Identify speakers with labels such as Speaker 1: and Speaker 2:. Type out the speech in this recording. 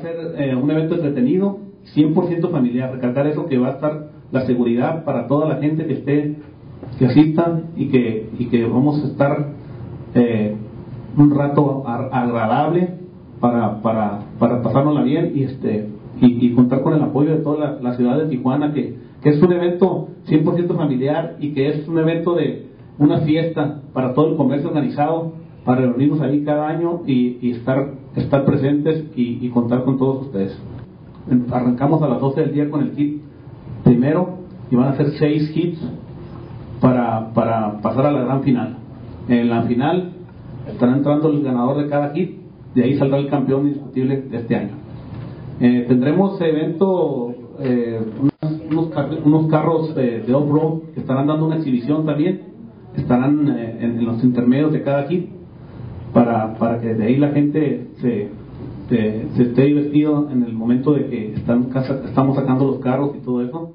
Speaker 1: Ser eh, un evento entretenido, 100% familiar. Recalcar eso que va a estar la seguridad para toda la gente que esté, que asista y que, y que vamos a estar eh, un rato agradable para, para, para pasárnosla bien y este y, contar con el apoyo de toda la, ciudad de Tijuana que, que es un evento 100% familiar y que es un evento de una fiesta para todo el comercio organizado para reunirnos ahí cada año y, estar, estar presentes y, contar con todos ustedes. Arrancamos a las 12 del día con el hit primero y van a ser seis hits para, para pasar a la gran final. En la final estará entrando el ganador de cada hit, de ahí saldrá el campeón indiscutible de este año. Eh, tendremos evento, eh, unos, carros de off-road que estarán dando una exhibición también, estarán eh, en, los intermedios de cada hit para, para que de ahí la gente se, se, esté divertido en el momento de que están, estamos sacando los carros y todo eso.